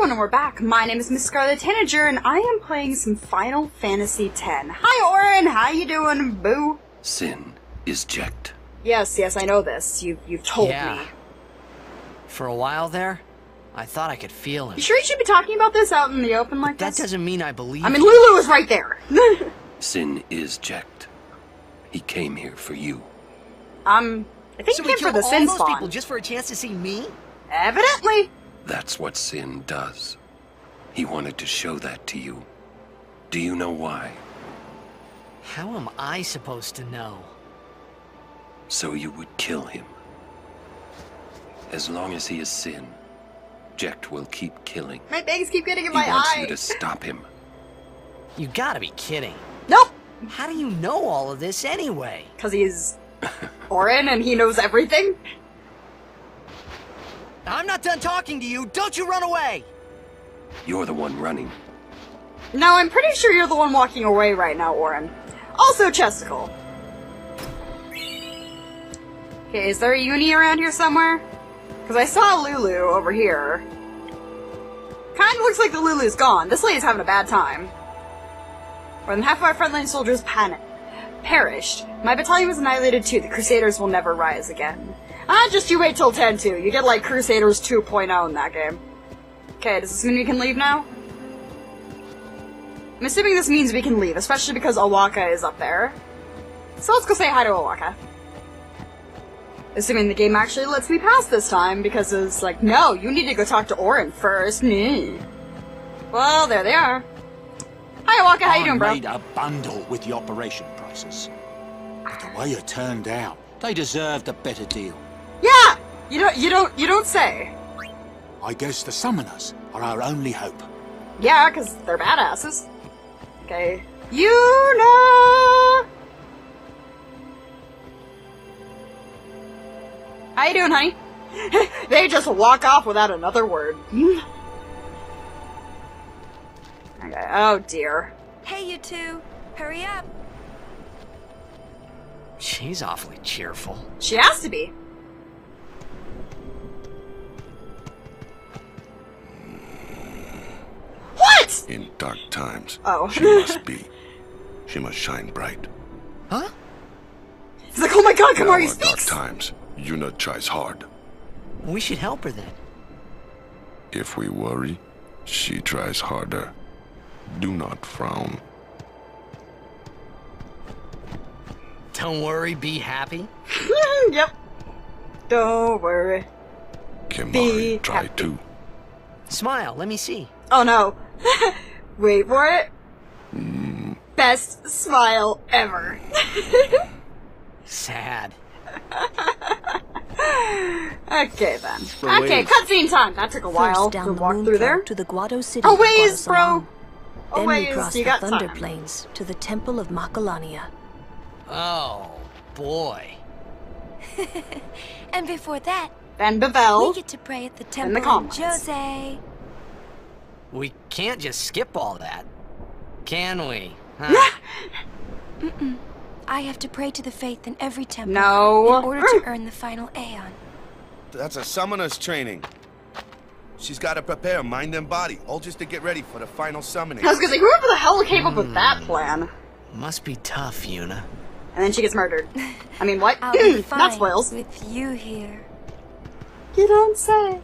everyone, and we're back. My name is Miss Scarlet Tanager, and I am playing some Final Fantasy X. Hi, Auron. How you doing, boo? Sin is Jecht. Yes, yes, I know this. You, you've told Yeah. me. For a while there, I thought I could feel him. You sure you should be talking about this out in the open like That this? doesn't mean I believe I mean, you. Lulu was right there. Sin is Jecht. He came here for you. um, I think So he came for killed the all sin those spawn. people just for a chance to see me? Evidently. That's what Sin does. He wanted to show that to you. Do you know why? How am I supposed to know? So you would kill him. As long as he is Sin, Jecht will keep killing. My bangs keep getting in He my wants eye. you to stop him. You gotta be kidding. Nope. How do you know all of this anyway? Because he's Auron and he knows everything. I'm not done talking to you. Don't you run away! You're the one running. No, I'm pretty sure you're the one walking away right now, Auron. Also, Chesticle. Okay, is there a uni around here somewhere? Because I saw Lulu over here. Kind of looks like the Lulu's gone. This lady's having a bad time. More than half of our frontline soldiers pan- perished. My battalion was annihilated too. The Crusaders will never rise again. Ah, just you wait till 10-2. You get like Crusaders 2.0 in that game. Okay, does this mean we can leave now? I'm assuming this means we can leave, especially because Awaka is up there. So let's go say hi to Awaka. Assuming the game actually lets me pass this time, because it's like, no, you need to go talk to Auron first. Well, there they are. Hi Awaka, how you doing, bro? I made a bundle with the operation prices. But the way it turned out, they deserved a better deal. Yeah! You don't, you don't, you don't say. I guess the summoners are our only hope. Yeah, because they're badasses. Okay. You know. How you doing, honey? they just walk off without another word. okay, oh dear. Hey, you two, hurry up. She's awfully cheerful. She has to be. What? In dark times, Oh. she must be. She must shine bright. Huh? He's like, oh my god, Kimahri are dark times. Yuna tries hard. We should help her then. If we worry, she tries harder. Do not frown. Don't worry, be happy. yep. Don't worry. Be Kimahri try happy. too. Smile, let me see. Oh no. Wait for it. Best smile ever. Sad. okay then. Okay, cutscene time. That took a while down to the walk moon through there. to the Guado city. A of ways, bro. Guadosalam. A Then ways, we cross you the Thunder time. Plains to the Temple of Macalania. Oh, boy. And before that, Then we Bevel. get to pray at the the temple of. Djose. We can't just skip all that. Can we? Huh? I have to pray to the faith in every temple No. in order to earn the final Aeon. That's a summoner's training. She's got to prepare mind and body, all just to get ready for the final summoning. I was gonna say, whoever the hell came up with hmm. that plan? Must be tough, Yuna. And then she gets murdered. I mean, what? I'll be fine Not spoils. with you here. You don't say.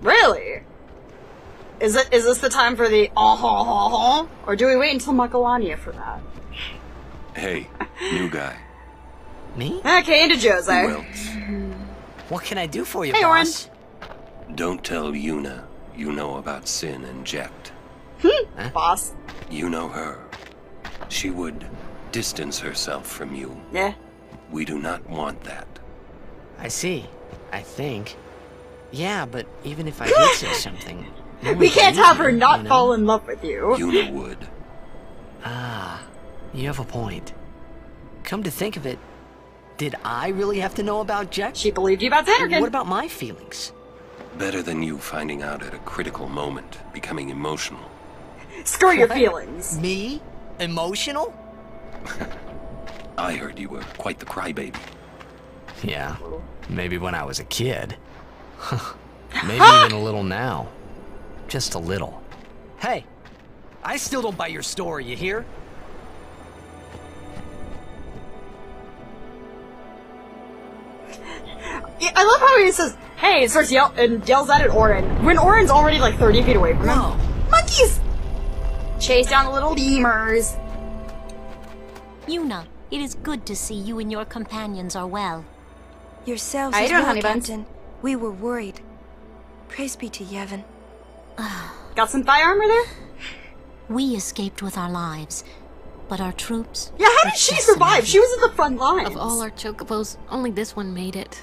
Really? Is it? Is this the time for the oh ho ho ho? Or do we wait until Macalania for that? Hey, new guy. Me? Okay, into Djose. Who else? What can I do for you, Hey, boss? Don't tell Yuna you know about Sin and Jecht. Hmm, boss. You know her. She would distance herself from you. Yeah. We do not want that. I see. I think. Yeah, but even if I did say something, no We can't have her not you know? fall in love with you. Yuna would. Ah, you have a point. Come to think of it, did I really have to know about Jecht? She believed you about Zanarkand. What about my feelings? Better than you finding out at a critical moment, becoming emotional. Screw your feelings. Me? Emotional? I heard you were quite the crybaby. Yeah, maybe when I was a kid. Maybe even a little now. Just a little. Hey, I still don't buy your story, you hear? Yeah, I love how he says, "Hey," and starts yell and yells at it, Auron. When Auron's already like thirty feet away from him. Whoa. Monkeys! Chase down the little lemurs. Yuna, it is good to see you and your companions are well. Yourselves How you as doing, well, honey buns? Captain. We were worried. Praise be to Yevon. Got some thigh armor there? We escaped with our lives, but our troops. Yeah, how did she just survive? She was in the front line. Of all our chocobos, only this one made it.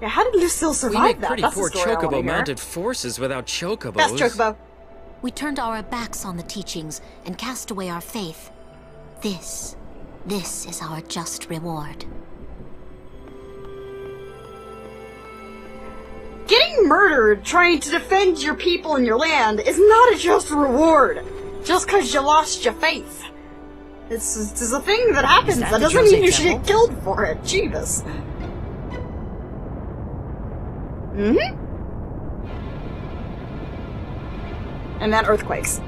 Yeah, how did Lucil We survive make that? pretty That's poor the story I wanna chocobo mounted forces without chocobos. Best chocobo. We turned our backs on the teachings and cast away our faith. This, this is our just reward. Getting murdered trying to defend your people and your land is not a just reward. Just because you lost your faith. It's, it's a thing that happens. that That, doesn't mean you should get killed for it. Jeebus. hmm And then earthquakes.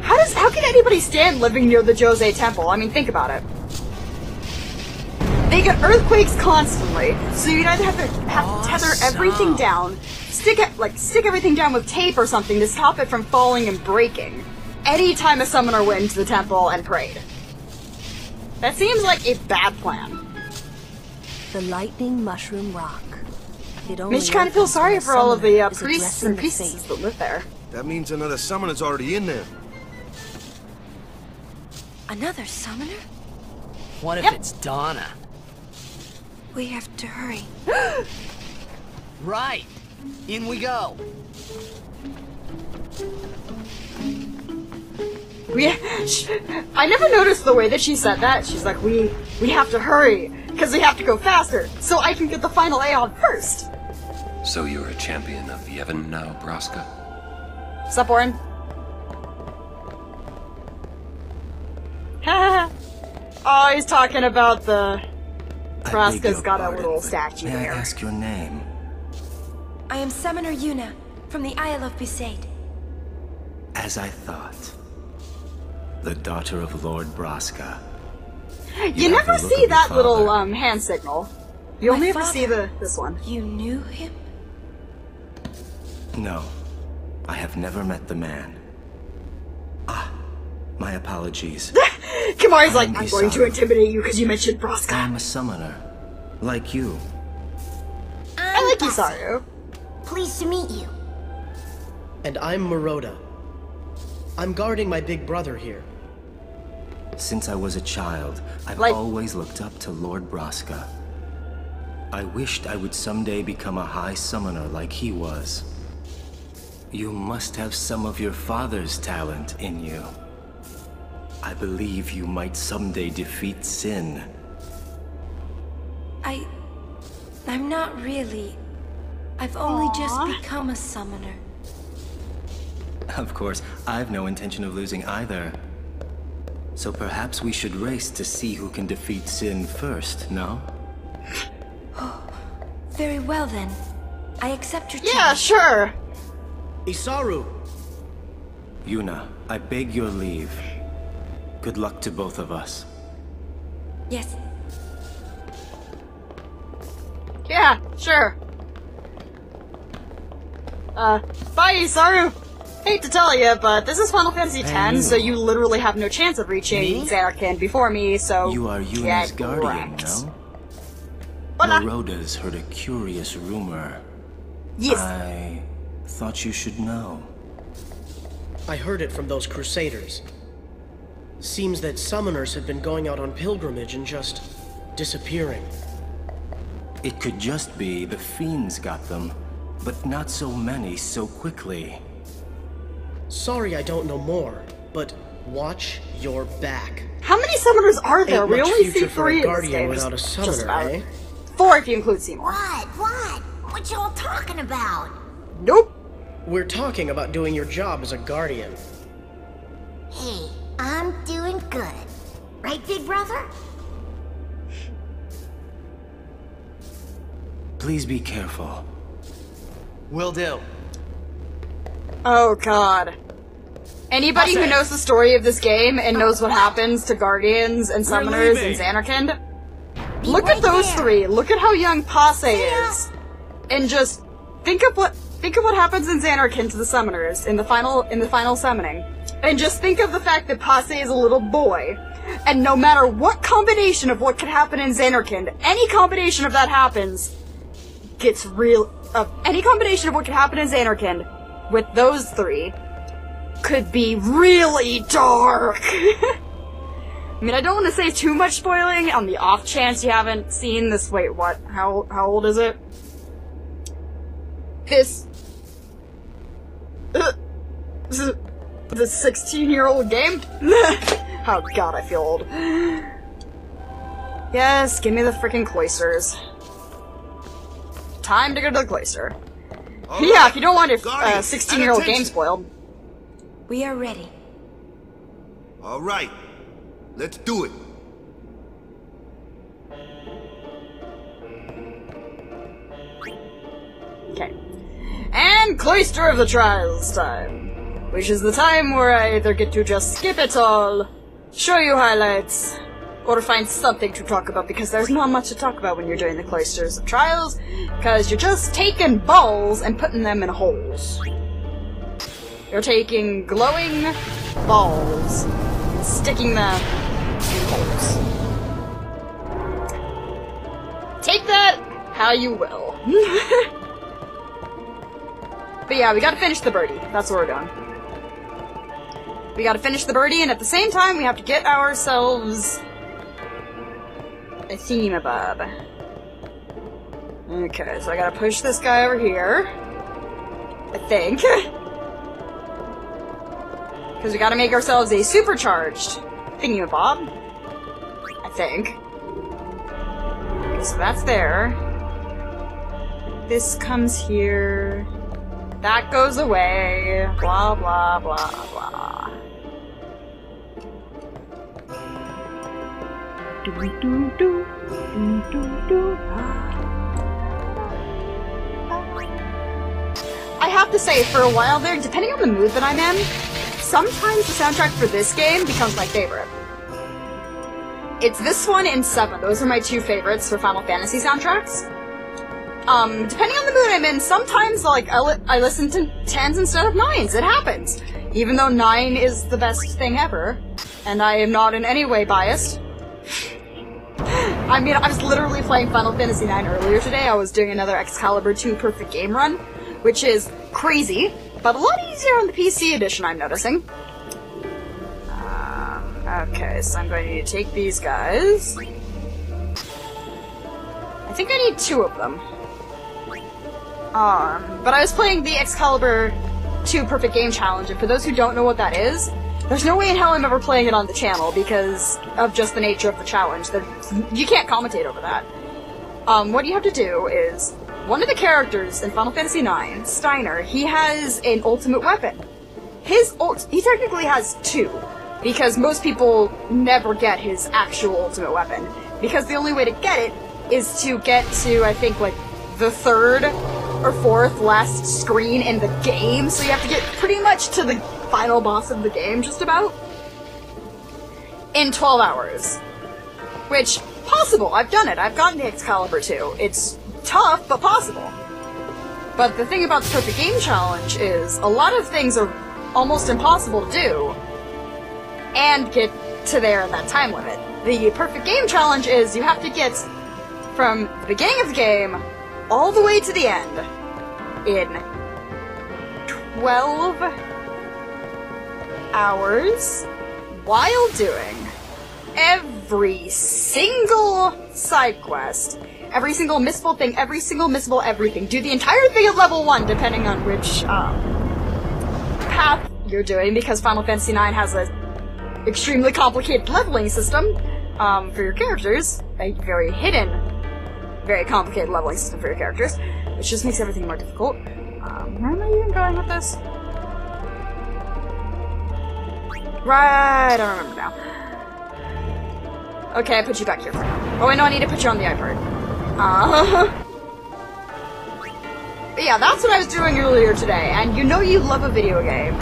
How does how can anybody stand living near the Djose Temple? I mean, think about it. They get earthquakes constantly, so you'd either have to have to tether everything down, stick it like stick everything down with tape or something to stop it from falling and breaking. Any time a summoner went into the temple and prayed. That seems like a bad plan. The lightning mushroom rock. It only Makes you kind of feel sorry for all of the uh, priests and the priestesses that live there. That means another summoner's already in there. Another summoner? What if Yep. it's Dona? We have to hurry. Right. In we go. We—I never noticed the way that she said that. She's like, we we have to hurry because we have to go faster, so I can get the final Aeon first. So you're a champion of Yevon now, Braska? Sup, Auron? oh, he's talking about the. Braska's got a little statue May I ask your name? I am Summoner Yuna, from the Isle of Besaid. As I thought. The daughter of Lord Braska. You, have never see that little um, hand signal. You My only ever father. see the this one. You knew him? No, I have never met the man. Ah, my apologies. Kimahri's like, I'm I'm going to intimidate you because you mentioned Braska. I'm a summoner, like you. I like Isaaru. Pleased to meet you. And I'm Maroda. I'm guarding my big brother here. Since I was a child, I've Like- always looked up to Lord Braska. I wished I would someday become a high summoner like he was. You must have some of your father's talent in you. I believe you might someday defeat Sin. I. I'm not really. I've only Aw. just become a summoner. Of course, I've no intention of losing either. So perhaps we should race to see who can defeat Sin first, no? Very well then. I accept your challenge. Yeah, sure. Isaaru! Yuna, I beg your leave. Good luck to both of us. Yes. Yeah, sure. Uh, bye, Isaaru. Hate to tell you, but this is Final Fantasy X, so you literally have no chance of reaching Me? Zarkin before me, so You are get Yuna's guardian, wrecked. no? Hola. Maroda's heard a curious rumor. Yes. I thought you should know. I heard it from those crusaders. Seems that summoners have been going out on pilgrimage and just disappearing. It could just be the fiends got them, but not so many so quickly. Sorry I don't know more, but watch your back. How many summoners are there? Ain't we only see future for a three in this guardian without a summoner, just about. eh? Four if you include Seymour. What? What? What y'all talking about? Nope. We're talking about doing your job as a guardian. Hey, I'm doing good. Right, big brother? Please be careful. Will do. Oh god. Anybody who knows the story of this game and knows what happens to Guardians and Summoners and Zanarkand, look at those three. Look at how young Pacce uh, is. And just think of what think of what happens in Zanarkand to the Summoners in the final in the final summoning. And just think of the fact that Pacce is a little boy. And no matter what combination of what could happen in Zanarkand, any combination of that happens, gets real. Of any combination of what could happen in Zanarkand with those three could be really dark. I mean, I don't want to say too much spoiling on the off chance you haven't seen this. Wait, what? How how old is it? This. Uh, this is the 16 year old game? oh god, I feel old. Yes, give me the freaking cloisters. Time to go to the cloister. yeah, if you don't want your uh, 16 year old game spoiled. We are ready. All right. Let's do it. Okay. And Cloister of the Trials time. Which is the time where I either get to just skip it all, show you highlights, or find something to talk about because there's not much to talk about when you're doing the Cloisters of Trials, because you're just taking balls and putting them in holes. You're taking glowing balls and sticking them in holes. Take that how you will. but yeah, we gotta finish the birdie. That's what we're doing. We gotta finish the birdie, and at the same time, we have to get ourselves a themabob. Uh, okay, so I gotta push this guy over here. I think. Because we gotta make ourselves a supercharged thingamabob. I think. So that's there. This comes here. That goes away. Blah, blah, blah, blah. Do, do, do, do, do, do. I have to say, for a while there, depending on the mood that I'm in, sometimes the soundtrack for this game becomes my favorite. It's this one and 7. Those are my two favorites for Final Fantasy soundtracks. Um, depending on the mood I'm in, sometimes, like, I, li I listen to 10s instead of 9s. It happens. Even though 9 is the best thing ever. And I am not in any way biased. I mean, I was literally playing Final Fantasy IX earlier today. I was doing another Excalibur 2 Perfect Game Run, which is crazy, but a lot easier on the PC edition, I'm noticing. Um, okay, so I'm going to take these guys. I think I need two of them. Um, but I was playing the Excalibur 2 Perfect Game Challenge, and for those who don't know what that is, there's no way in hell I'm ever playing it on the channel because of just the nature of the challenge. There, you can't commentate over that. Um, what you have to do is, one of the characters in Final Fantasy IX, Steiner, he has an ultimate weapon. His ult- he technically has two, because most people never get his actual ultimate weapon. Because the only way to get it is to get to, I think, like, the third or fourth last screen in the game, so you have to get pretty much to the final boss of the game, just about, in 12 hours. Which, possible, I've done it, I've gotten the Excalibur 2. It's tough, but possible. But the thing about the Perfect Game Challenge is, a lot of things are almost impossible to do, and get to there in that time limit. The Perfect Game Challenge is, you have to get from the beginning of the game all the way to the end in 12 hours while doing every single side quest, every single missable thing, every single missable everything. Do the entire thing at level 1 depending on which um, path you're doing because Final Fantasy IX has a extremely complicated leveling system um, for your characters, a very hidden, very complicated leveling system for your characters, which just makes everything more difficult. Um, where am I even going with this? Right, I don't remember now. Okay, I put you back here for now. Oh, wait, no, I need to put you on the iPad. Uh, But yeah, that's what I was doing earlier today, and you know you love a video game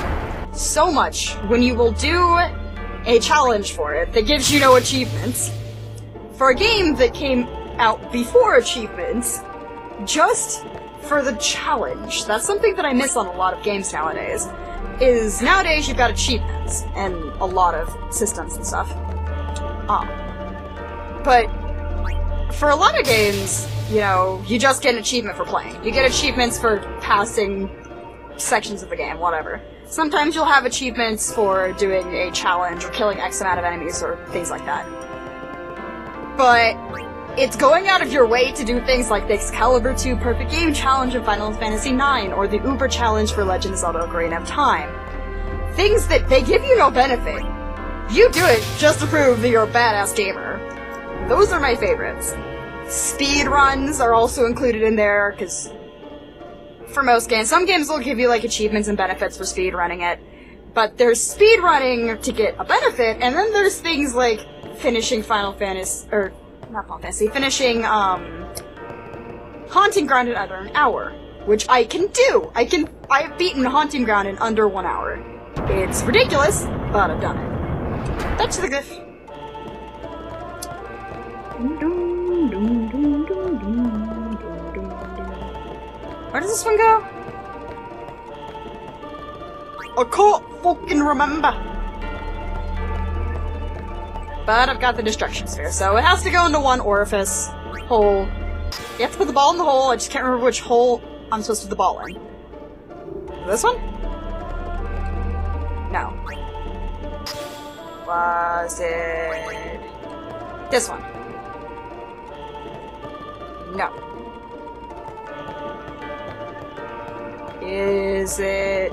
so much when you will do a challenge for it that gives you no achievements. For a game that came out before achievements, just for the challenge. That's something that I miss on a lot of games nowadays. Is nowadays you've got achievements and a lot of systems and stuff. Um, but for a lot of games, you know, you just get an achievement for playing. You get achievements for passing sections of the game, whatever. Sometimes you'll have achievements for doing a challenge or killing X amount of enemies or things like that. But it's going out of your way to do things like the Excalibur 2 Perfect Game Challenge of Final Fantasy IX or the Uber Challenge for Legend of Zelda Ocarina of Time. Things that they give you no benefit. You do it just to prove that you're a badass gamer. Those are my favorites. Speed runs are also included in there, because for most games, some games will give you like achievements and benefits for speed running it, but there's speed running to get a benefit, and then there's things like finishing Final Fantasy, or not Final Fantasy, finishing um, Haunting Ground in under an hour, which I can do. I can. I've beaten Haunting Ground in under one hour. It's ridiculous, but I've done it. That's the glyph. Where does this one go? I can't fucking remember. But I've got the destruction sphere, so it has to go into one orifice hole. You have to put the ball in the hole. I just can't remember which hole I'm supposed to put the ball in. This one? No. Was it this one? No. Is it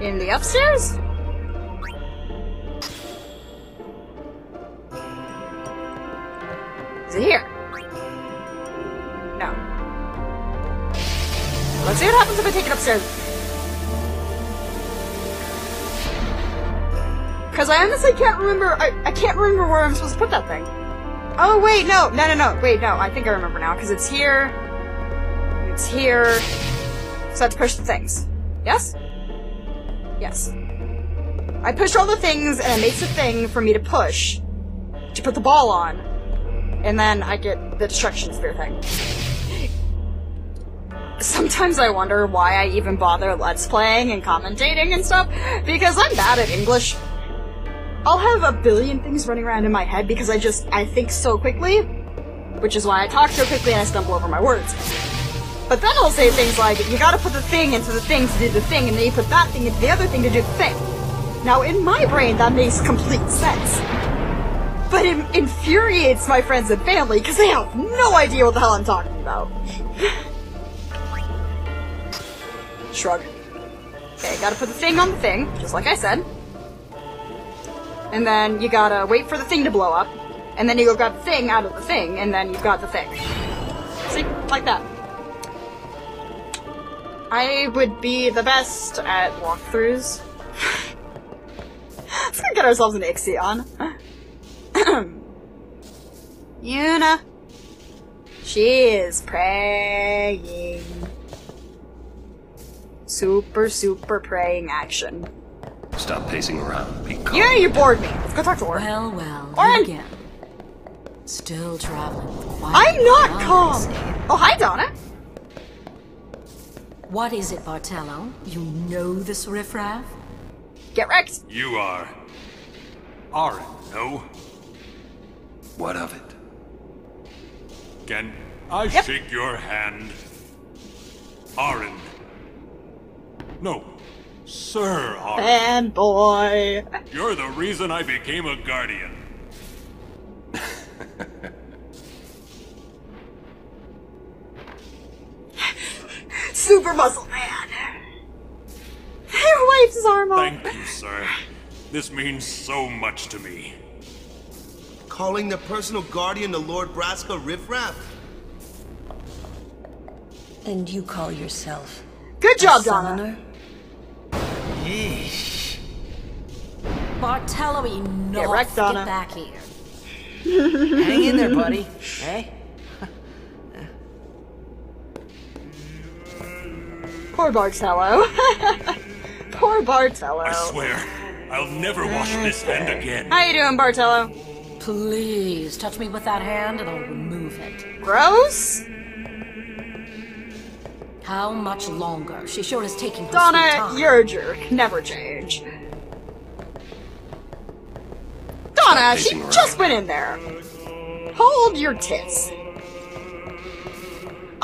in the upstairs? Because I honestly can't remember. I, I can't remember where I'm supposed to put that thing. Oh, wait, no. No, no, no. Wait, no. I think I remember now. Because it's here. It's here. So I have to push the things. Yes? Yes. I push all the things, and it makes a thing for me to push to put the ball on. And then I get the destruction sphere thing. Sometimes I wonder why I even bother let's playing and commentating and stuff, because I'm bad at English. I'll have a billion things running around in my head because I just, I think so quickly, which is why I talk so quickly and I stumble over my words. But then I'll say things like, you gotta put the thing into the thing to do the thing, and then you put that thing into the other thing to do the thing. Now, in my brain, that makes complete sense. But it infuriates my friends and family because they have no idea what the hell I'm talking about. Shrug. Okay, gotta put the thing on the thing, just like I said. And then you gotta wait for the thing to blow up. And then you go grab the thing out of the thing, and then you've got the thing. See? Like that. I would be the best at walkthroughs. Let's go get ourselves an Ixion. Yuna. She is praying. Super, super praying action. Stop pacing around. Be calm. Yeah, you bored me. Let's go talk to her. Well, well, Auron! again. Still traveling I'm not eyes. calm! Oh, hi, Dona. What is it, Barthello? You know this riffraff? Get wrecked. You are. Auron, no? What of it? Can I Yep. shake your hand? Auron. No. Sir Auron. Fanboy. You're the reason I became a guardian. Super muscle man. He wipes his arm off. Thank you, sir. This means so much to me. Calling the personal guardian the Lord Braska Riffraff? And you call yourself Good job, Dona. Yeesh. Barthello, no. Get wrecked, Dona. Get back here. Hang in there, buddy. Hey. Poor Barthello. Poor Barthello. I swear, I'll never wash this hand again. How you doing, Barthello? Please, touch me with that hand and I'll remove it. Gross? How much longer? She sure is taking her sweet Dona, time. you're a jerk. Never change. Dona, she just went in there. Hold your tits.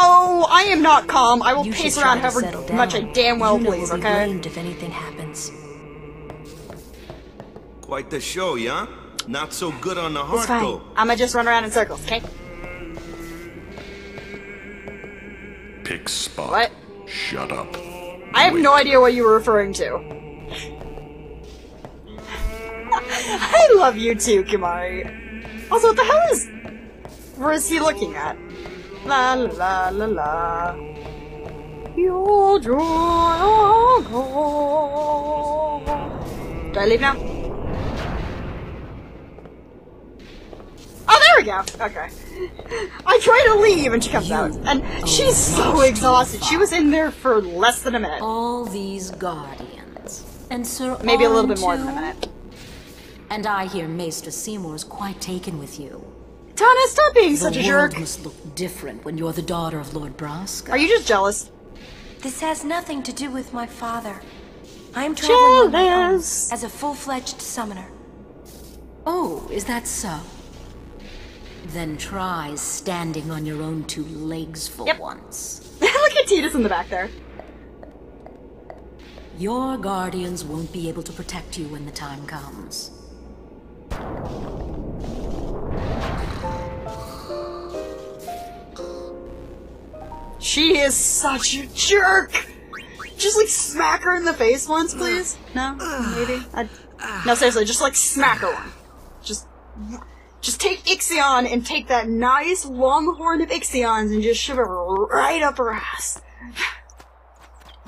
Oh, I am not calm. I will You pace around try to however much I damn well you know please, we'll be okay? blamed if anything happens. Quite the show, yeah? Not so good on the It's heart, fine. though. I'ma just run around in circles, okay? Spot. What? Shut up. I have no idea what you were referring to. I love you too, Kimahri. Also, what the hell is... Where is he looking at? La la la la joy, oh God. Do I leave now? Oh, there we go. Okay. I try to leave and she comes out. And she's so exhausted. She was in there for less than a minute. All these guardians. And Sir Maybe a little bit more than a minute. And I hear Maester Seymour's quite taken with you. Dona, stop being the such a jerk. must look different when you're the daughter of Lord Braska. Are you just jealous? This has nothing to do with my father. I'm traveling on my own Jealous. as a full-fledged summoner. Oh, is that so? Then try standing on your own two legs for Yep. once. Look at Tidus in the back there. Your guardians won't be able to protect you when the time comes. She is such a jerk. Just like smack her in the face once, please. No, maybe. I, no, seriously, just like smack her one. Just, just take Ixion and take that nice long horn of Ixion's and just shove it right up her ass.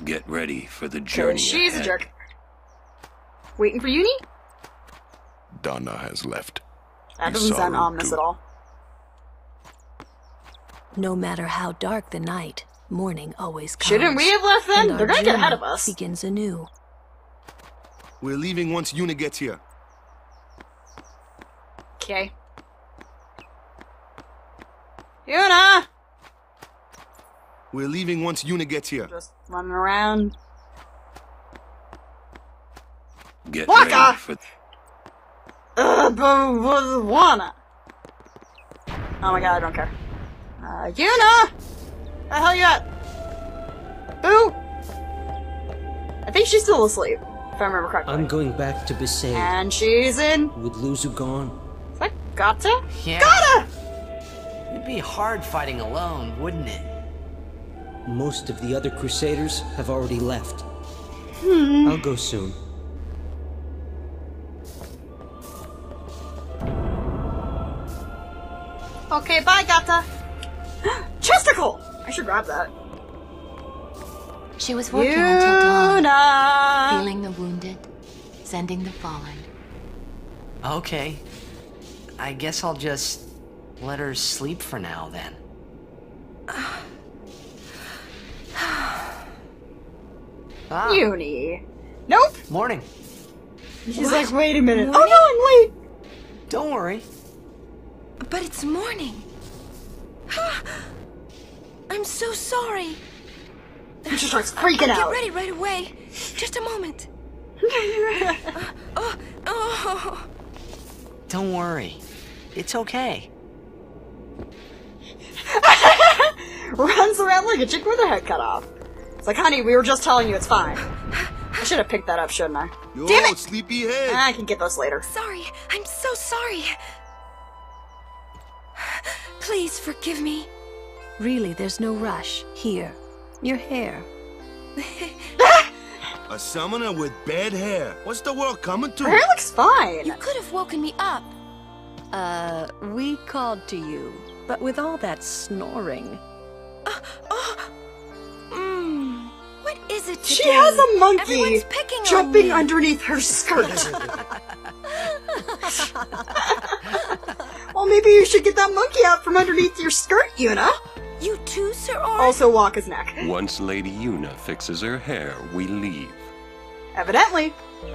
Get ready for the journey. she's a jerk. Waiting for Uni? Dona has left. That We doesn't sound ominous too. at all. No matter how dark the night, morning always comes. Shouldn't we have left then? and They're our gonna get ahead journey of us. Begins anew. We're leaving once Yuna gets here. Okay. Yuna! We're leaving once Yuna gets here. Just running around. Get Wakka! ready for Uh, but but wanna. Oh my god, I don't care. Uh, Yuna! The hell you at? Boo! I think she's still asleep, if I remember correctly. I'm going back to Besaid. And she's in. With Luzzu gone, Is that Gatta? Yeah. Gatta! It'd be hard fighting alone, wouldn't it? most of the other Crusaders have already left. Hmm. I'll go soon. Okay, bye, Gatta. Chesticle! I should grab that. She was working until dawn, healing the wounded, sending the fallen. Okay. I guess I'll just let her sleep for now then. Ah, Uni. Nope! morning. She's like, wait a minute. Oh no, I'm late! Don't worry. But it's morning. I'm so sorry. She just starts freaking I'll out. Get ready right away. Just a moment. Uh, oh, oh. Don't worry. It's okay. Runs around like a chick with her head cut off. It's like, honey, we were just telling you it's fine. I should have picked that up, shouldn't I? Yo, Damn it! sleepyhead. I can get those later. Sorry. I'm so sorry. Please forgive me. Really, there's no rush. Here, your hair. A summoner with bad hair. What's the world coming to? Her hair looks fine. You could have woken me up. Uh, we called to you, but with all that snoring. Mm, what is it today? She has a monkey picking jumping underneath her skirt. well, maybe you should get that monkey out from underneath your skirt, Yuna. You too, Sir Auron? Also walk his neck. Once Lady Yuna fixes her hair, we leave. Evidently.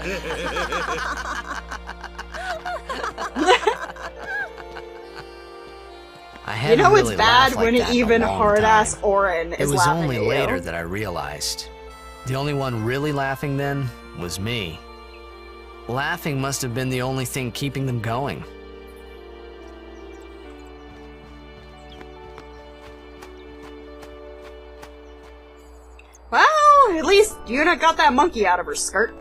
I You hadn't know really it's bad like when that even long hard ass time. Auron It is was laughing only at you. later that I realized. The only one really laughing then was me. Laughing must have been the only thing keeping them going. Well, at least Yuna got that monkey out of her skirt.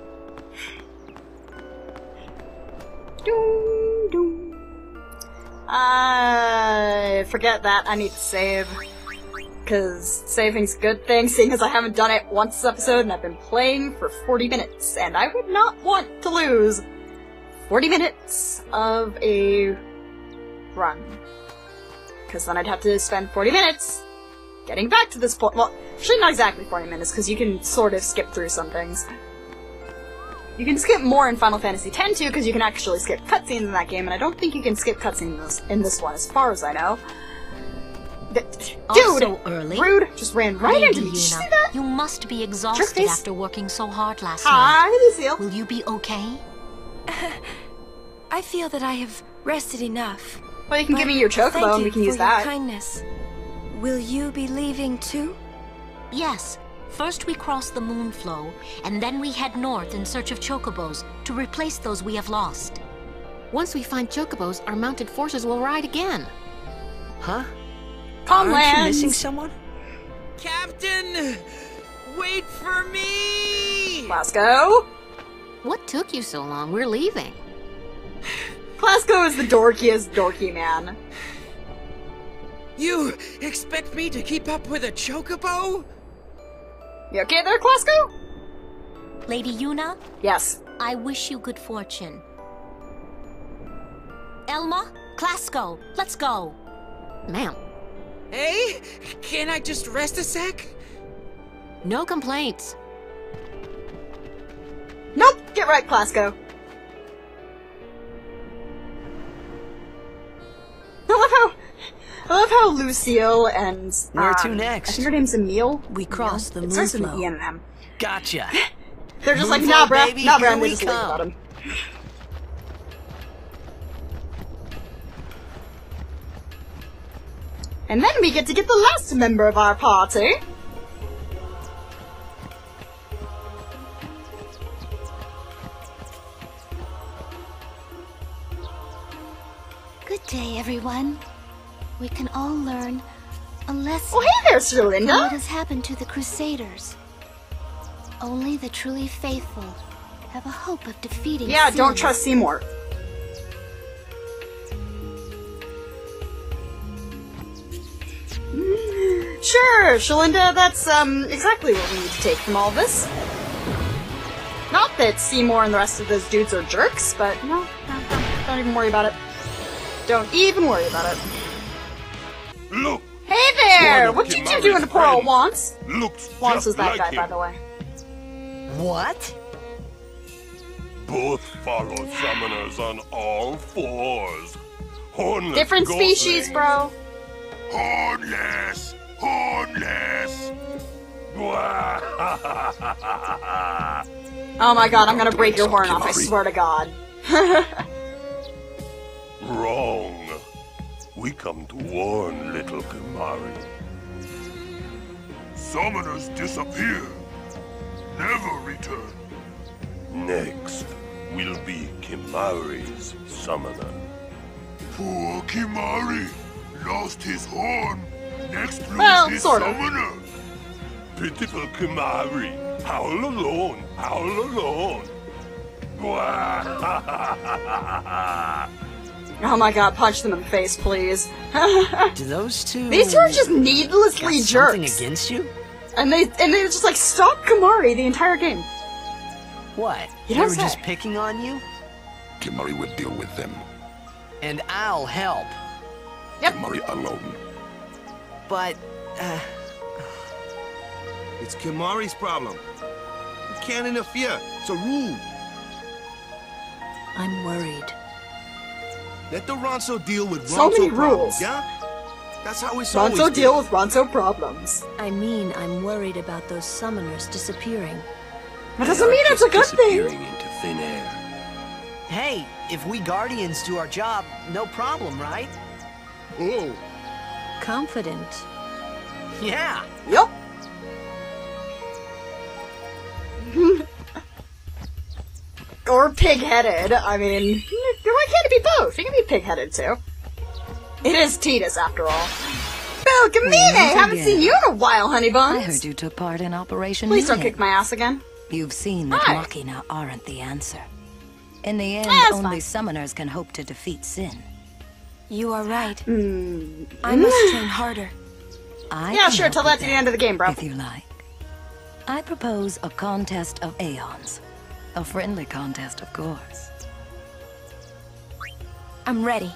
Doom, doom. Uh, forget that. I need to save. Because saving's a good thing, seeing as I haven't done it once this episode and I've been playing for 40 minutes, and I would not want to lose 40 minutes of a run. Because then I'd have to spend 40 minutes getting back to this point. Well, actually not exactly 40 minutes, because you can sort of skip through some things. You can skip more in Final Fantasy X too, because you can actually skip cutscenes in that game, and I don't think you can skip cutscenes in this, one, as far as I know. D- Dude! Also early. Rude! Just ran right Lady into me. Did you see Yuna, that? you must be exhausted face. after working so hard last Hi, night. Lucil. Will you be okay? I feel that I have rested enough. Well, you can give me your thank chocobo and we can for use your that. kindness. Will you be leaving too? Yes. First we cross the Moonflow, and then we head north in search of chocobos to replace those we have lost. Once we find chocobos, our mounted forces will ride again. Huh? Calm Aren't you missing someone? Captain! Wait for me! Clasko? What took you so long? We're leaving. Clasko is the dorkiest dorky man. You expect me to keep up with a chocobo? You okay there, Clasko? Lady Yuna, Yes. I wish you good fortune. Elma, Clasko, let's go. Ma'am, Hey, can I just rest a sec? no complaints. Nope, get right, Glasgow. I love how I love how Lucil and Where to um, next? I think her name's Emil. We cross the It starts with an Moonflow. E and M. Gotcha. They're just like, Moonflow, nah, bruh, baby, nah, bruh, and they we just leave come. him. And then we get to get the last member of our party. Good day, everyone. We can all learn a lesson Oh, hey there, from what has happened to the Crusaders. Only the truly faithful have a hope of defeating Yeah, don't trust Seymour. Sure, Shelinda, that's um exactly what we need to take from all this. Not that Seymour and the rest of those dudes are jerks, but no, no, no, don't even worry about it. Don't even worry about it. Look, Hey there! One of What you two Kimahri's doing to poor old friends. Wants? looks Wants just is that like guy, him. by the way. What? Both follow summoners on all fours. Hornless Different species, bro. Hornless! Hornless! Oh my god, I'm gonna break your horn off, I swear to god. Wrong. We come to warn little Kimahri. Summoners disappear, never return. Next will be Kimahri's summoner. Poor Kimahri lost his horn. Next lose Well, his sort of. summoner. Pitiful Kimahri, howl alone, howl alone. Oh my god, punch them in the face, please. Do those two? These two are just needlessly got something against you? And they and they just like stalk Kimahri the entire game. What? You they were say. just picking on you? Kimahri will deal with them. And I'll help. Kimahri alone. But, uh, It's Kimahri's problem. You can't interfere. It's a rule. I'm worried. Let the Ronso deal with So many problems, rules. yeah? That's how it's Ronso always deal with Ronso problems. I mean, I'm worried about those summoners disappearing. That doesn't mean it's a good thing. Into thin air. Hey, if we Guardians do our job, no problem, right? Ooh. Confident. Yeah. Yup. or pig-headed. I mean, why can't be both? It can be pig-headed too. It is Tidus, after all. Belgemine, haven't seen you in a while, honey I heard you took part in Operation Please don't kick my ass again. You've seen that Hi. Machina aren't the answer. In the end, That's only fine. summoners can hope to defeat Sin. You are right. Mm. I must train harder. I yeah, sure. help Till with that's the end of the game, bro. If you like. I propose a contest of aeons. A friendly contest, of course. I'm ready.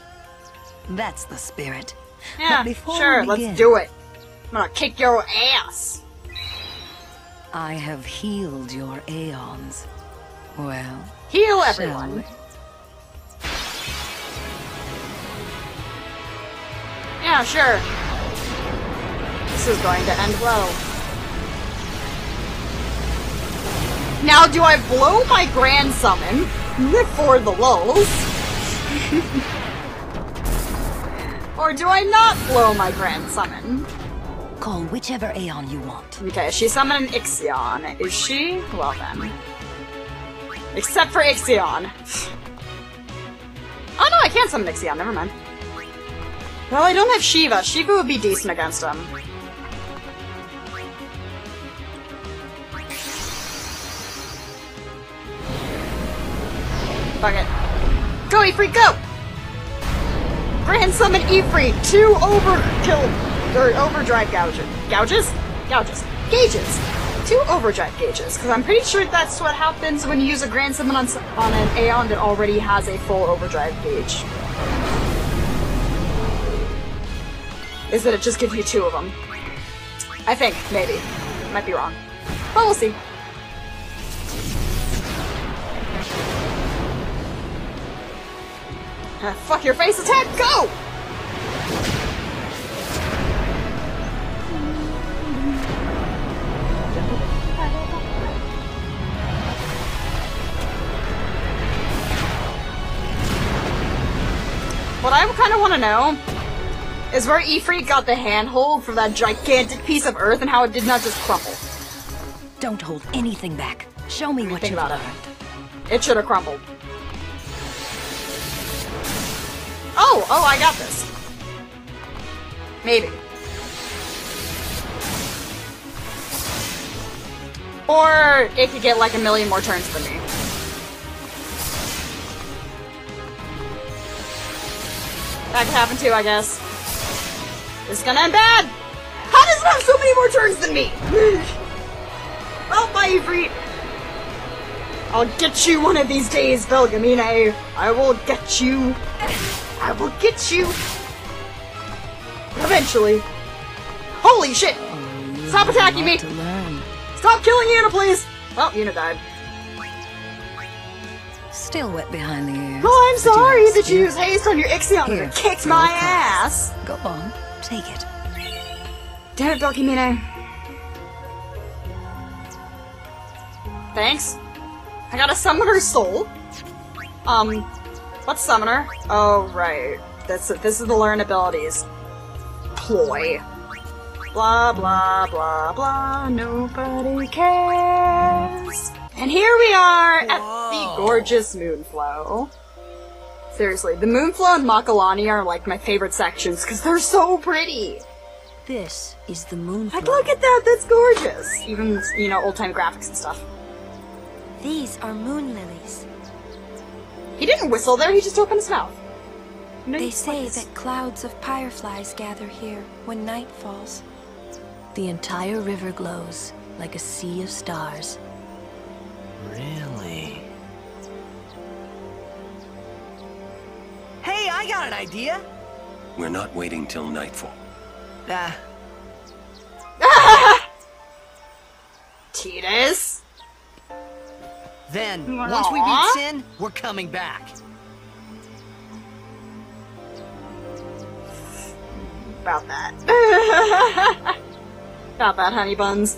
That's the spirit. Yeah, but before sure. we Let's do it. I'm gonna kick your ass. I have healed your aeons. Well, Heal everyone. Yeah, sure. This is going to end well. Now, do I blow my grand summon for the lulls? Or do I not blow my grand summon? Call whichever aeon you want. Okay, she summoned Ixion. Is she? Well then. Except for Ixion. Oh no, I can't summon Ixion, never mind. Well, I don't have Shiva. Shiva would be decent against him. Fuck it. Go, Ifrit, go! Grand Summon Ifrit, two overkill, or overdrive gouges. Gouges? Gouges. Gauges. Two overdrive gauges, because I'm pretty sure that's what happens when you use a Grand Summon on, on an Aeon that already has a full overdrive gauge. Is that it just gives you two of them. I think, maybe. Might be wrong. But we'll see. Uh, fuck your face attack, go! What I kind of want to know is where Ifrit got the handhold for that gigantic piece of earth and how it did not just crumble. Don't hold anything back. Show me what you've learned. it. It should have crumbled. Oh, oh, I got this. Maybe. Or it could get like a million more turns than me. That could happen too, I guess. This is gonna end bad! How does it have so many more turns than me? well, bye, Ifrit. I'll get you one of these days, Belgemine. I will get you. I will get you. Eventually. Holy shit! Stop attacking me! Stop killing Yuna, please! Well, Yuna died. Still wet behind the ears. Oh, I'm you sorry that you used haste on your Ixion and Here, it kicked my ass. Go on, take it. Damn it, Belgemine. Thanks. I got a summoner soul. Um, what's summoner? Oh, right. That's this is the learn abilities. Ploy. Blah blah blah blah. Nobody cares. And here we are at the gorgeous Moonflow. Seriously, the Moonflow and Macalania are like my favorite sections because they're so pretty. This is the moon. Like, look at that, that's gorgeous. Even, you know, old time graphics and stuff. These are moon lilies. He didn't whistle there, he just opened his mouth. They say that clouds of fireflies gather here when night falls. The entire river glows like a sea of stars. Really? Hey, I got an idea. We're not waiting till nightfall. Ah, Tidus? Then, once we beat. Sin, we're coming back. about that. about that, honey buns.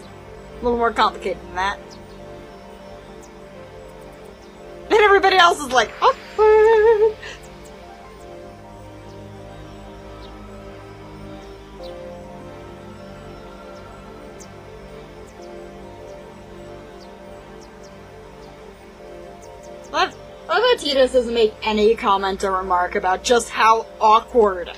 A little more complicated than that. And everybody else is like, awkward. Tidus doesn't make any comment or remark about just how awkward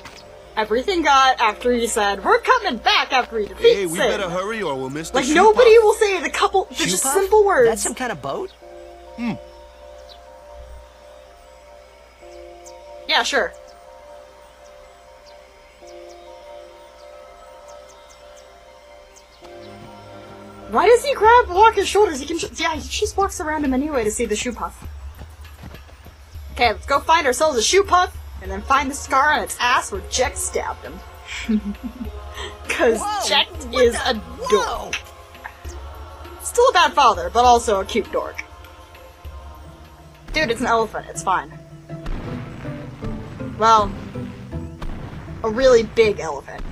everything got after he said, "We're coming back after he defeats Hey, we Sin." better hurry or we'll miss the Like shoe nobody puff. will say the couple, they're Shoe just puff? simple words. That's some kind of boat? Hmm. Yeah, sure. Why does he grab walk his shoulders? He can. Just, yeah, he just walks around him anyway to see the Shoopuf. Okay, let's go find ourselves a Shoopuf, and then find the scar on its ass where Jecht stabbed him. Because Jecht is a dork. Still a bad father, but also a cute dork. Dude, it's an elephant. It's fine. Well, a really big elephant.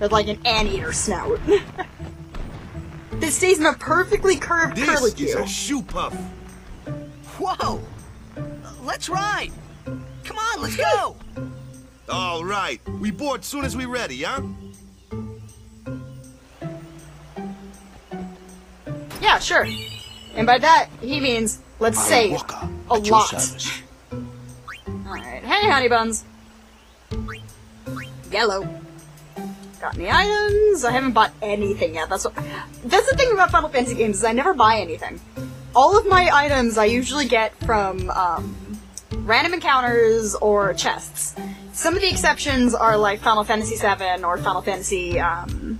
With like an anteater snout. this stays in a perfectly curved This curlicue. is a Shoopuf. Whoa! Let's ride! Come on, let's go! All right. We board soon as we ready, huh? Yeah, sure. And by that, he means let's say a lot. Alright, hey, honey buns. Yellow. Got any items? I haven't bought anything yet. That's what. That's the thing about Final Fantasy games is I never buy anything. All of my items I usually get from um, random encounters or chests. Some of the exceptions are like Final Fantasy VII or Final Fantasy um,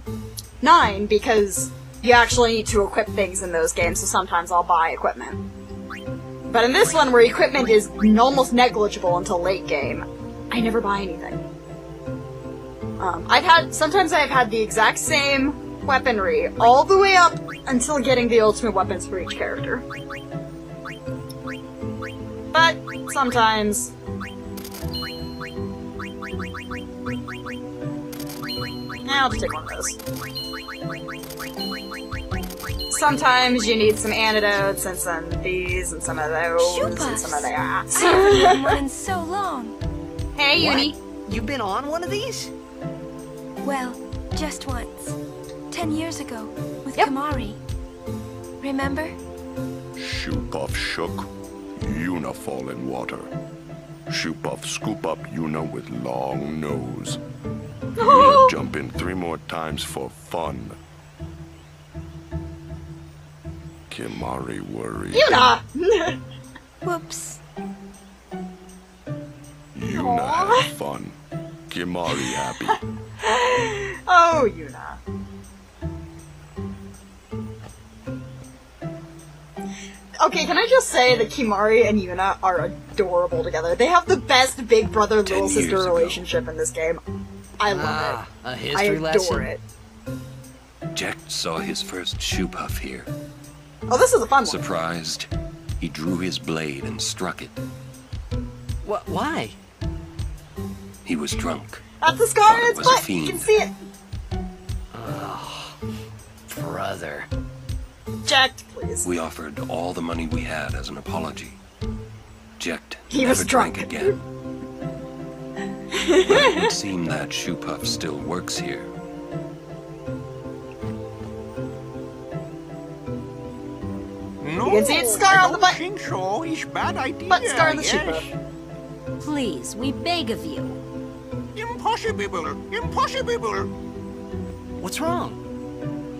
9 because you actually need to equip things in those games, so sometimes I'll buy equipment. But in this one, where equipment is almost negligible until late game, I never buy anything. Um, I've had sometimes I've had the exact same weaponry all the way up until getting the ultimate weapons for each character. But sometimes. Yeah, I'll just take one of those. Sometimes you need some antidotes and some these and some of those and some of that. I haven't had one in so long. Hey, What? Uni. You've been on one of these? Well, just once. Ten years ago, with Kimahri. Remember? Shoe puff shook, Yuna fall in water. Shoopuf scoop up Yuna with long nose. Yuna jump in three more times for fun. Kimahri worried. Yuna! Whoops. Yuna had fun. Kimahri happy. oh, Yuna. Okay, can I just say that Kimahri and Yuna are adorable together? They have the best big brother little sister years ago. relationship in this game. I love Ah, it. a I history adore lesson? it. Jecht saw his first Shoopuf here. Oh, this is a fun one. Surprised, he drew his blade and struck it. What? Why? He was drunk. That's the scar on Thought it its was butt. You can see it. Brother. Jecht, please. We offered all the money we had as an apology. Jecht He never was drank drunk. again. but it would seem that Shoopuf still works here. No, You can see its scar I on the don't butt. think so. It's bad idea. Butt scar on the Shoopuf. Please, we beg of you. Impossible. Impossible. What's wrong?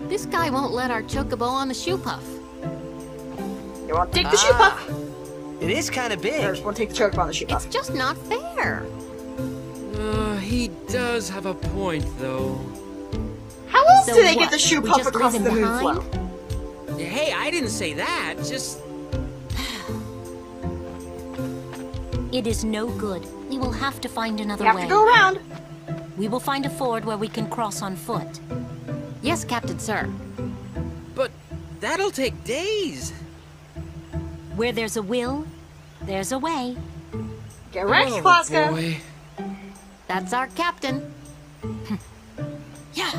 This guy won't let our chocobo on the Shoopuf. You won't take the shoe puff. It is kind of big. Or won't take the choke on the Shoopuf. It's just not fair. Uh, he does have a point, though. How else So do they what? get the Shoopuf across the him moon behind? flow? Hey, I didn't say that. Just It is no good. We will have to find another You have way. to go around. We will find a ford where we can cross on foot. Yes, Captain Sir. But that'll take days. Where there's a will, there's a way. Get wrecked, oh, Clasko. boy. That's our captain. Yeah.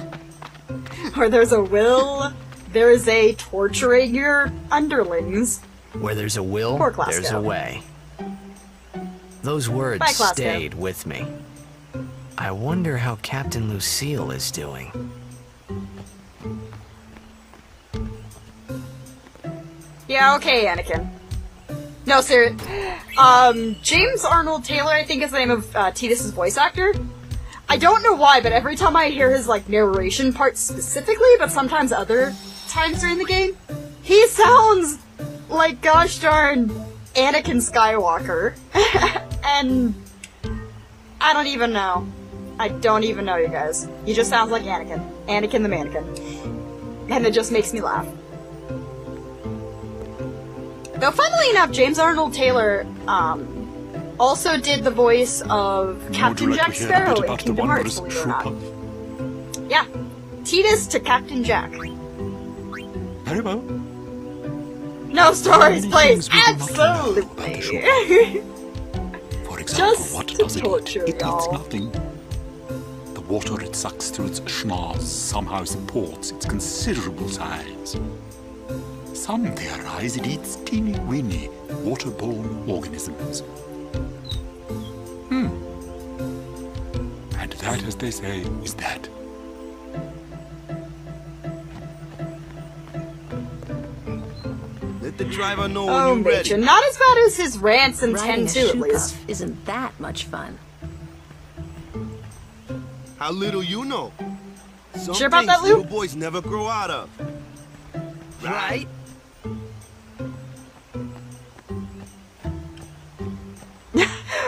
Where there's a will, there's a torturing your underlings. Where there's a will, there's a way. Those words Bye, stayed with me. I wonder how Captain Lucil is doing. Yeah, okay, Anakin. No, sir. Um, James Arnold Taylor, I think is the name of uh, Tidus's voice actor. I don't know why, but every time I hear his like narration part specifically, but sometimes other times during the game, he sounds like gosh darn Anakin Skywalker. and I don't even know. I don't even know, you guys. He just sounds like Anakin. Anakin the mannequin. And it just makes me laugh. Though, funnily enough, James Arnold Taylor um, also did the voice of Captain Jack like to hear a Sparrow in Kingdom Hearts, believe it or Shoopa? not. Yeah. Tidus to Captain Jack. Very well. No stories, please. things we do not know Absolutely. For example, Just what to does it torture eat? It eats nothing. The water it sucks through its schnoz somehow supports its considerable size. Some theorize it eats teeny weeny waterborne organisms. Hmm. And that, as they say, is that. Let the driver know when Oh, you're ready. Major. Not as bad as his rants in Riding 10 2, at least. isn't that much fun. How little you know. Some Sure about things that, Lou? little boys never grow out of. Right?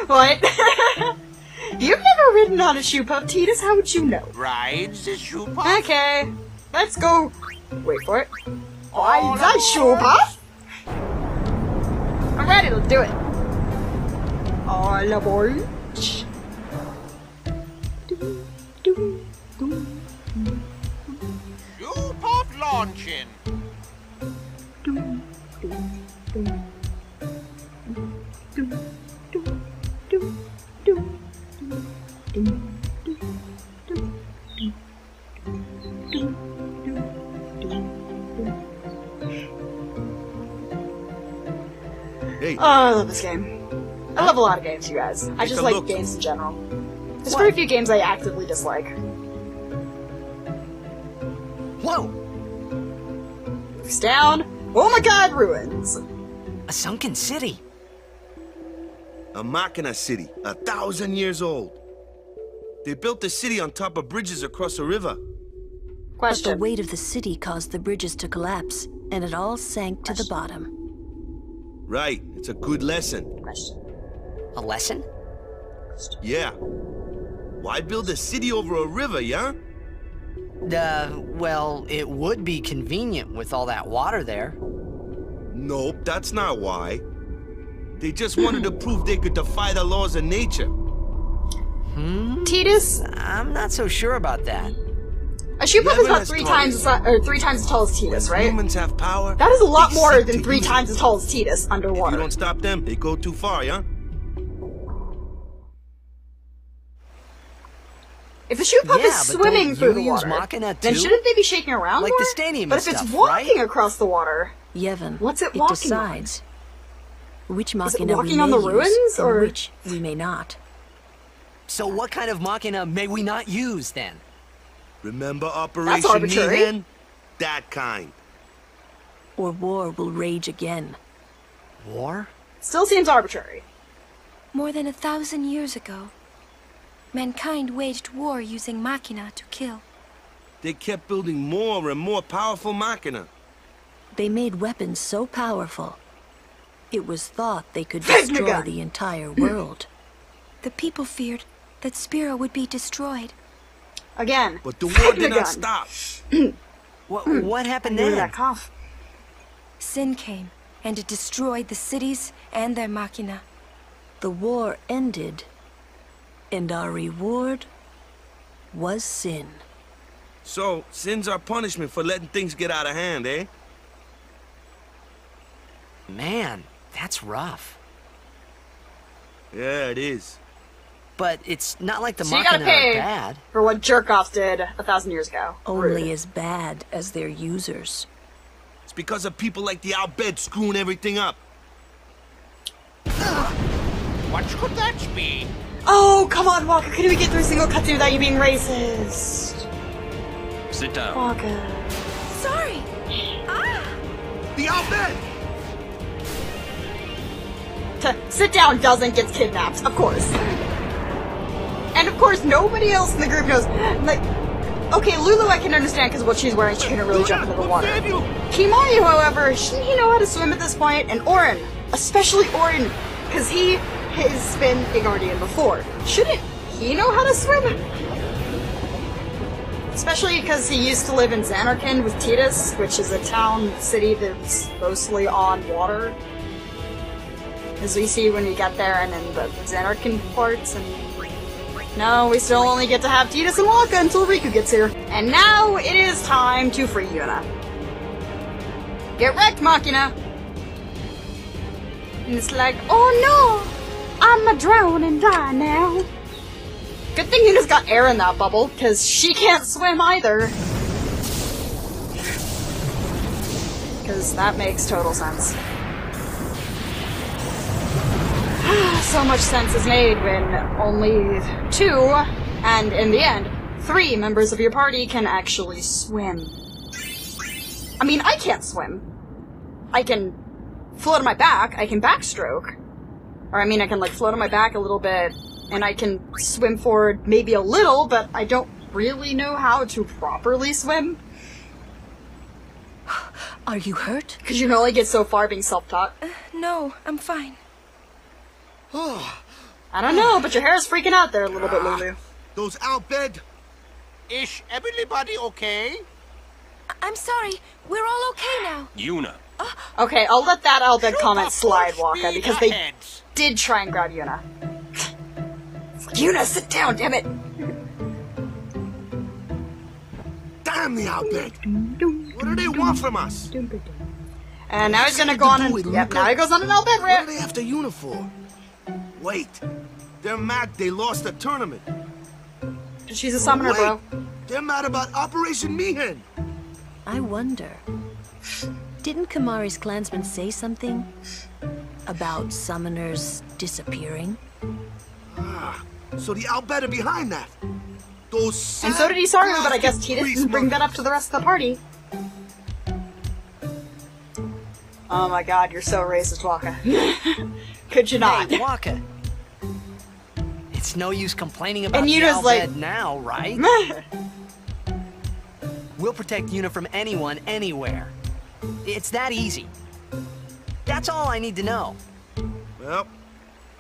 What? You've never ridden on a shoe puff, Tidus. How would you know? Rides the Shoopuf? Okay, let's go. Wait for it. Is that shoe? I'm ready. Let's do it. All aboard. Shoe puff launching. I love this game. I love a lot of games, you guys. I Take just like look. games in general. There's very few games I actively dislike. Whoa! It's down. Oh my god, ruins. A sunken city. a Machina city, a thousand years old. They built the city on top of bridges across a river. But the weight of the city caused the bridges to collapse, and it all sank to the bottom. Right, it's a good lesson. A lesson? Yeah. Why build a city over a river, yeah? Uh, well, it would be convenient with all that water there. Nope, that's not why. They just wanted to prove they could defy the laws of nature. Hmm? Tidus? I'm not so sure about that. A Shoopuf is Never about three times as or three times as tall as Tidus, right? Humans have power. That is a lot more than three use times as tall as Tidus If you don't stop them, they go too far, yeah? If the Shoopuf Yeah, is swimming through the water, then shouldn't they be shaking around Like more? the stadium But and if it's stuff, walking right? across the water, Yevon, what's it it walking decides which Is it machina walking we on may the ruins, use and or- which we may not. So what kind of machina may we not use then? Remember Operation arbitrary. Mi'ihen? That kind. Or war will rage again. War? Still seems arbitrary. More than a thousand years ago, mankind waged war using machina to kill. They kept building more and more powerful machina. They made weapons so powerful, it was thought they could destroy the entire world. The people feared that Spira would be destroyed. Again. But the war did not gun. stop. What, what happened then? that cough. Sin came, and it destroyed the cities and their machina. The war ended, and our reward was sin. So, sin's our punishment for letting things get out of hand, eh? Man, that's rough. Yeah, it is. But it's not like the So you gotta Machina are bad. for what jerk-offs did a thousand years ago. Only as bad as their users. It's because of people like the Al Bhed screwing everything up. What could that be? Oh, come on, Wakka. Couldn't we get through a single cutscene without you being racist? Sit down. Wakka. Sorry. Ah! The Al Bhed! To sit down doesn't get kidnapped, of course. And of course, nobody else in the group knows. Like, okay, Lulu I can understand because what she's wearing, she couldn't really jump into the water. Kimahri, however, shouldn't he know how to swim at this point? And Auron, especially Auron, because he has been a guardian before. Shouldn't he know how to swim? Especially because he used to live in Zanarkand with Tidus, which is a town city that's mostly on water. As we see when we get there and in the Zanarkand parts and no, we still only get to have Tidus and Wakka until Rikku gets here. And now it is time to free Yuna. Get wrecked, Machina! And it's like, oh no! I'm a drown and die now. Good thing Yuna's got air in that bubble, because she can't swim either. Because that makes total sense. so much sense is made when only two, and in the end, three members of your party can actually swim. I mean, I can't swim. I can float on my back, I can backstroke. Or I mean, I can like float on my back a little bit, and I can swim forward maybe a little, but I don't really know how to properly swim. Are you hurt? Because you can only get so far being self-taught. Uh, no, I'm fine. I don't know, but your hair is freaking out there a little bit, Lulu. Those Al Bhed. Is everybody okay? I- I'm sorry. We're all okay now. Yuna. Uh, okay, I'll let that Al Bhed comment slide, Wakka, because they did try and grab Yuna. Yuna, sit down, damn it! Damn the Al Bhed! What do they want from us? And now he's gonna go on and yep, now he goes on an Al Bhed What rant. are they after Yuna for? Wait, they're mad they lost the tournament. She's a summoner, Wait, bro. They're mad about Operation Mi'ihen. I wonder. Didn't Kimahri's clansmen say something about summoners disappearing? Ah, so the Al Bhed are behind that. Those And so did Isaaru, but I guess Tidus didn't bring that up to the rest of the party. Oh my god, you're so racist, Wakka. Could you not? Hey, Wakka. It's no use complaining about And the Yuna's like- now, right? we'll protect Yuna from anyone, anywhere. It's that easy. That's all I need to know. Well,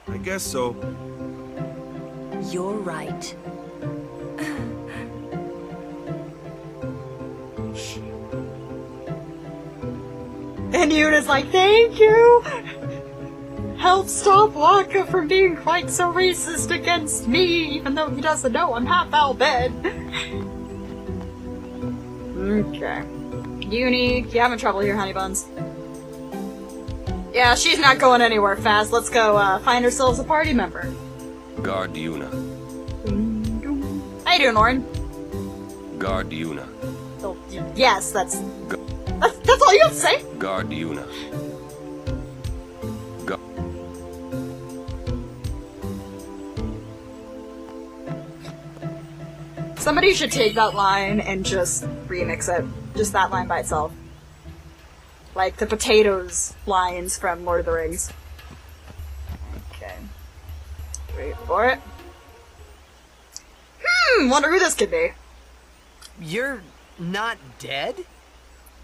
I guess so. You're right. And Yuna's like, thank you! Help stop Wakka from being quite so racist against me, even though he doesn't know I'm half Al Bhed. okay. Uni, you having trouble here, honey buns? Yeah, she's not going anywhere fast. Let's go uh, find ourselves a party member. Guard Yuna. How you doing, Lauren? Guard Yuna. Oh, yes, that's, that's that's all you have to say. Guard Yuna. Somebody should take that line and just remix it. Just that line by itself. Like the potatoes lines from Lord of the Rings. Okay. Wait for it. Hmm, wonder who this could be. You're not dead?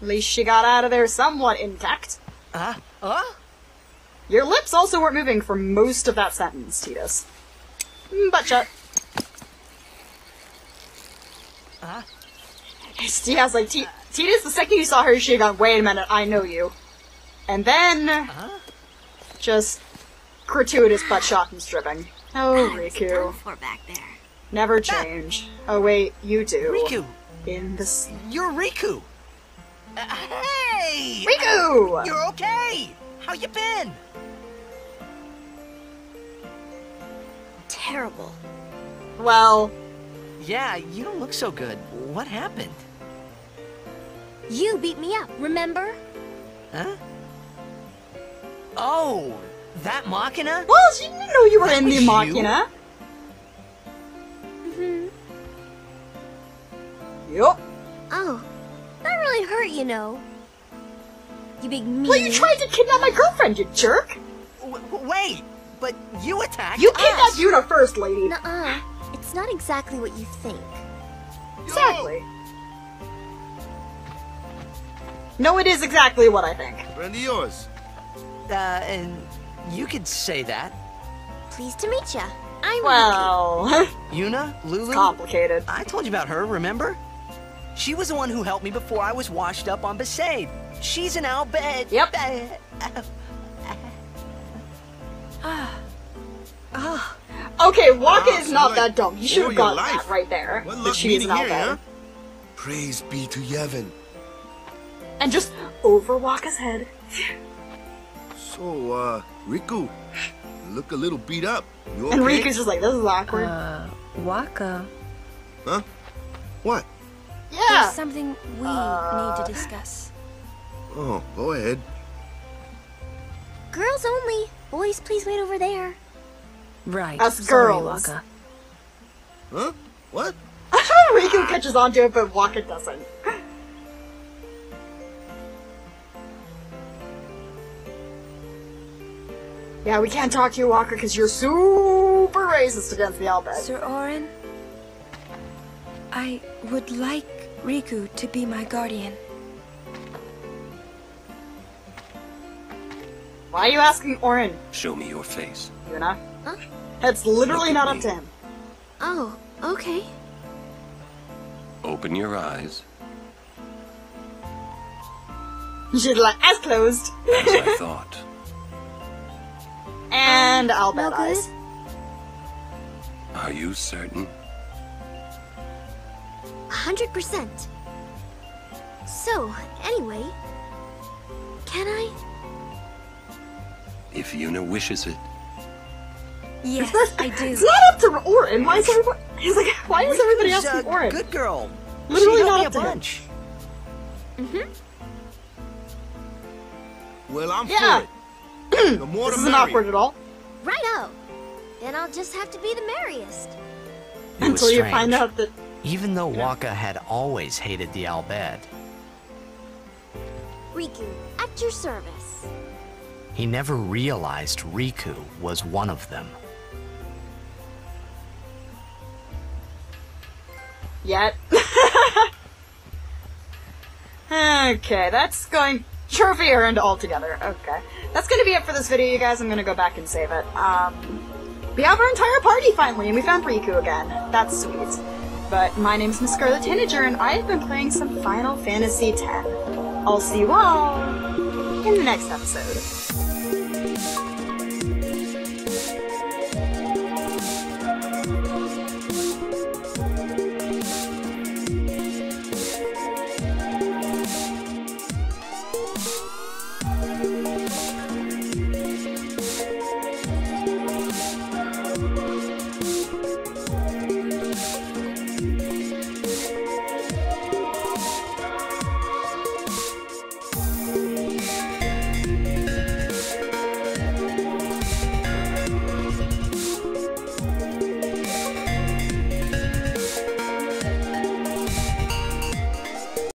At least she got out of there somewhat intact. Uh, uh? Your lips also weren't moving for most of that sentence, Tidus. Mm, Butt shut. Uh? Yeah, like, T- Tidus, the second you saw her, she got, wait a minute, I know you. And then, just gratuitous butt shot and stripping. Oh, Rikku. For back there. Never change. Oh, wait, you do. Rikku. In this. You're Rikku. Uh, hey! Rikku! You're okay. How you been? terrible. Well... Yeah, you don't look so good. What happened? You beat me up, remember? Huh? Oh, that Machina? Well, she didn't know you were That in the was you? Machina. Mm-hmm. Yup. Oh, that really hurt, you know. You big meanie. Well, you tried to kidnap my girlfriend, you jerk! W wait, but you attacked You us. kidnapped Yuna first, lady. Nuh-uh. It's not exactly what you think. Exactly. No, it is exactly what I think. Friend of yours. Uh, and you could say that. Pleased to meet ya. I'm Well, Yuna, Lulu. it's complicated. I told you about her, remember? She was the one who helped me before I was washed up on Besaid. She's an Al Bhed. Yep. Ah. Okay, Wakka Wow, is not like, that dumb. You should have your gotten life. that right there. What that luck she is meeting an here, Al Bhed. huh? Praise be to Yevon. And just over Wakka's head. So, uh, Rikku, you look a little beat up. You okay? And Rikku's just like, this is awkward. Uh, Wakka. Huh? What? yeah. There's something we need to discuss. Oh, go ahead. Girls only. Boys, please wait over there. Right. Us Sorry, girls. Wakka. Huh? What? Rikku catches onto it, but Wakka doesn't. Yeah, we can't talk to you, Wakka, because you're super racist against the Al Bhed. Sir Auron, I would like Rikku to be my guardian. Why are you asking Auron, Show me your face. You Yuna? Huh? That's literally Look at not up to him. Oh, okay. Open your eyes, She's like, eyes closed. as I thought. and no Al Bhed good? eyes. Are you certain? A hundred percent. So, anyway, can I? If Yuna wishes it. Yes, I do. It's not up to Auron. Why is everybody? He's like, why is everybody Rikku's asking a Auron? good girl. Literally she not up me to a bunch. Mm-hmm. Well, I'm Yeah. for it. The more This the isn't awkward at all. Righto. Then I'll just have to be the merriest. It was Until you find out that Even though Wakka had always hated the Albed, Rikku, at your service. he never realized Rikku was one of them. Yet. okay, that's going trophy earned altogether. Okay, that's gonna be it for this video, you guys. I'm gonna go back and save it. Um, we have our entire party finally, and we found Rikku again. That's sweet. But my name's Miss Scarlet Tanager, and I have been playing some Final Fantasy X. I'll see you all in the next episode.